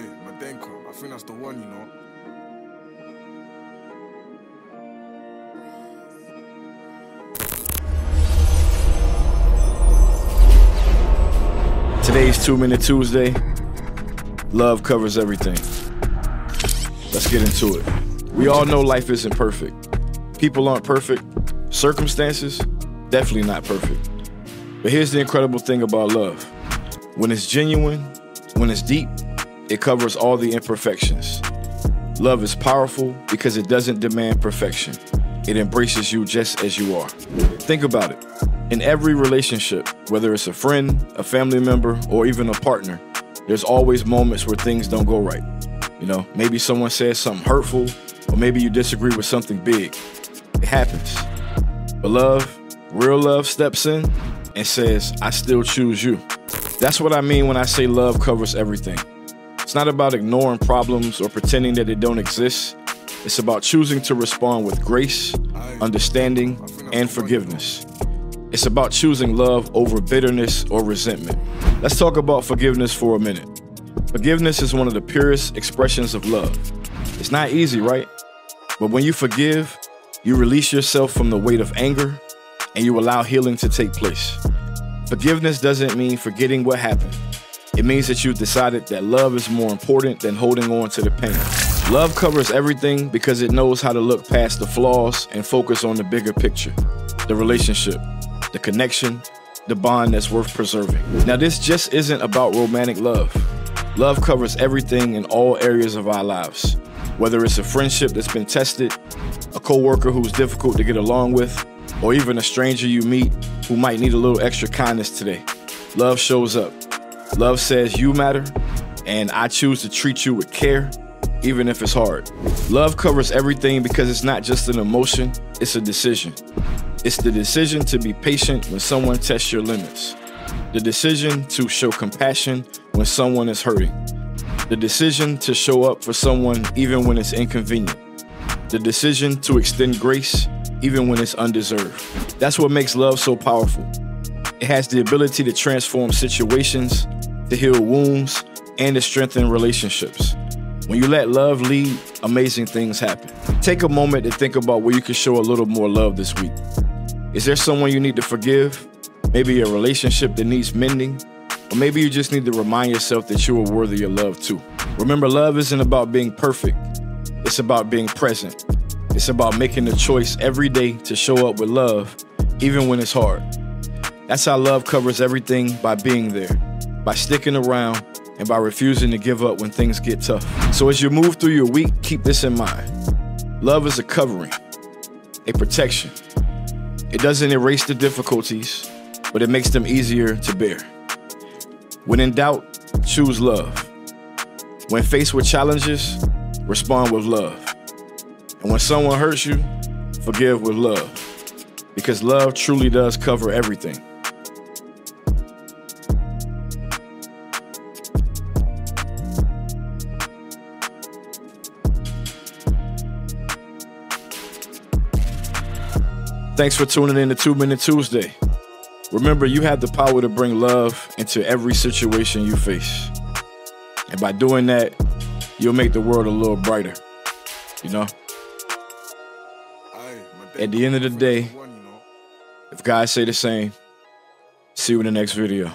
Hey, Madenko, I think that's the one, you know. Today's Two Minute Tuesday. Love covers everything. Let's get into it. We all know life isn't perfect. People aren't perfect. Circumstances, definitely not perfect. But here's the incredible thing about love when it's genuine, when it's deep, it covers all the imperfections. Love is powerful because it doesn't demand perfection. It embraces you just as you are. Think about it. In every relationship, whether it's a friend, a family member, or even a partner, there's always moments where things don't go right. You know, maybe someone says something hurtful, or maybe you disagree with something big. It happens. But love, real love steps in and says, I still choose you. That's what I mean when I say love covers everything. It's not about ignoring problems or pretending that they don't exist. It's about choosing to respond with grace, understanding, and forgiveness. It's about choosing love over bitterness or resentment. Let's talk about forgiveness for a minute. Forgiveness is one of the purest expressions of love. It's not easy, right? But when you forgive, you release yourself from the weight of anger and you allow healing to take place. Forgiveness doesn't mean forgetting what happened. It means that you've decided that love is more important than holding on to the pain. Love covers everything because it knows how to look past the flaws and focus on the bigger picture the relationship, the connection, the bond that's worth preserving. Now, this just isn't about romantic love. Love covers everything in all areas of our lives. Whether it's a friendship that's been tested, a coworker who's difficult to get along with, or even a stranger you meet who might need a little extra kindness today. Love shows up. Love says you matter, and I choose to treat you with care, even if it's hard. Love covers everything because it's not just an emotion, it's a decision. It's the decision to be patient when someone tests your limits. The decision to show compassion when someone is hurting. The decision to show up for someone even when it's inconvenient. The decision to extend grace even when it's undeserved. That's what makes love so powerful. It has the ability to transform situations, to heal wounds, and to strengthen relationships. When you let love lead, amazing things happen. Take a moment to think about where you can show a little more love this week. Is there someone you need to forgive? Maybe a relationship that needs mending? Or maybe you just need to remind yourself that you are worthy of love too. Remember, love isn't about being perfect, it's about being present. It's about making the choice every day to show up with love, even when it's hard. That's how love covers everything by being there, by sticking around, and by refusing to give up when things get tough. So as you move through your week, keep this in mind. Love is a covering, a protection, it doesn't erase the difficulties, but it makes them easier to bear. When in doubt, choose love. When faced with challenges, respond with love. And when someone hurts you, forgive with love. Because love truly does cover everything. Thanks for tuning in to Two Minute Tuesday. Remember, you have the power to bring love into every situation you face. And by doing that, you'll make the world a little brighter. You know? At the end of the day, if guys say the same, see you in the next video.